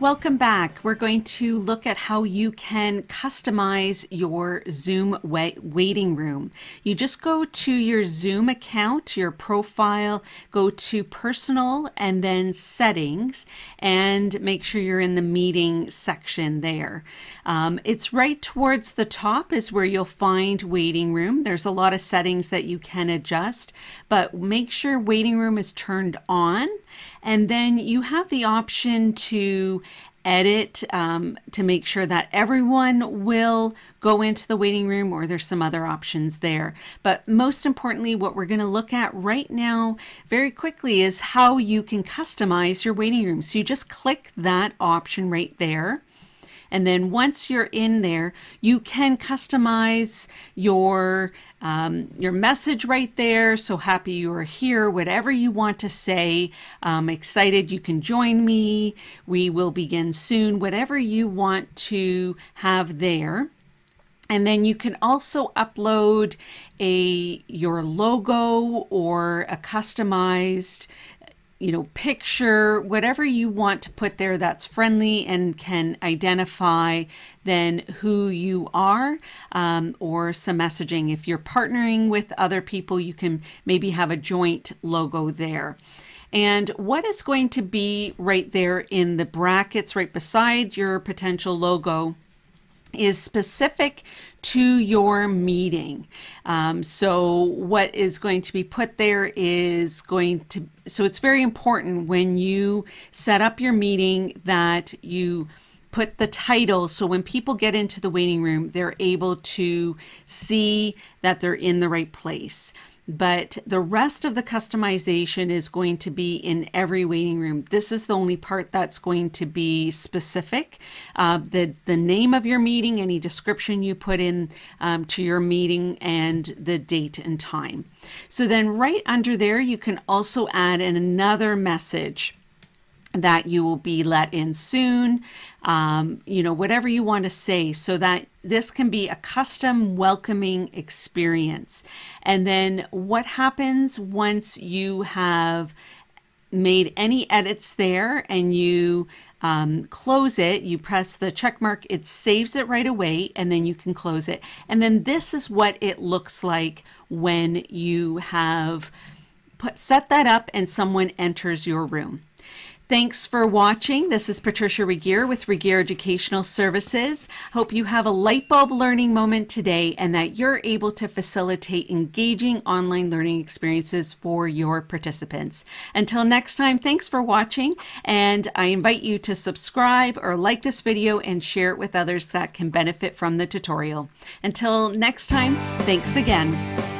Welcome back. We're going to look at how you can customize your Zoom waiting room. You just go to your Zoom account, your profile, go to personal and then settings and make sure you're in the meeting section there. Um, it's right towards the top is where you'll find waiting room. There's a lot of settings that you can adjust, but make sure waiting room is turned on and then you have the option to edit um, to make sure that everyone will go into the waiting room or there's some other options there. But most importantly, what we're going to look at right now very quickly is how you can customize your waiting room. So you just click that option right there. And then once you're in there, you can customize your um, your message right there. So happy you are here, whatever you want to say. Um, excited you can join me. We will begin soon, whatever you want to have there. And then you can also upload a your logo or a customized you know, picture, whatever you want to put there that's friendly and can identify then who you are um, or some messaging. If you're partnering with other people, you can maybe have a joint logo there. And what is going to be right there in the brackets right beside your potential logo is specific to your meeting. Um, so what is going to be put there is going to, so it's very important when you set up your meeting that you put the title so when people get into the waiting room, they're able to see that they're in the right place but the rest of the customization is going to be in every waiting room. This is the only part that's going to be specific. Uh, the, the name of your meeting, any description you put in um, to your meeting, and the date and time. So then right under there, you can also add in another message that you will be let in soon, um, you know, whatever you want to say, so that this can be a custom welcoming experience. And then what happens once you have made any edits there and you um, close it, you press the check mark, it saves it right away, and then you can close it. And then this is what it looks like when you have put, set that up and someone enters your room. Thanks for watching. This is Patricia Regier with Regier Educational Services. Hope you have a light bulb learning moment today and that you're able to facilitate engaging online learning experiences for your participants. Until next time, thanks for watching and I invite you to subscribe or like this video and share it with others that can benefit from the tutorial. Until next time, thanks again.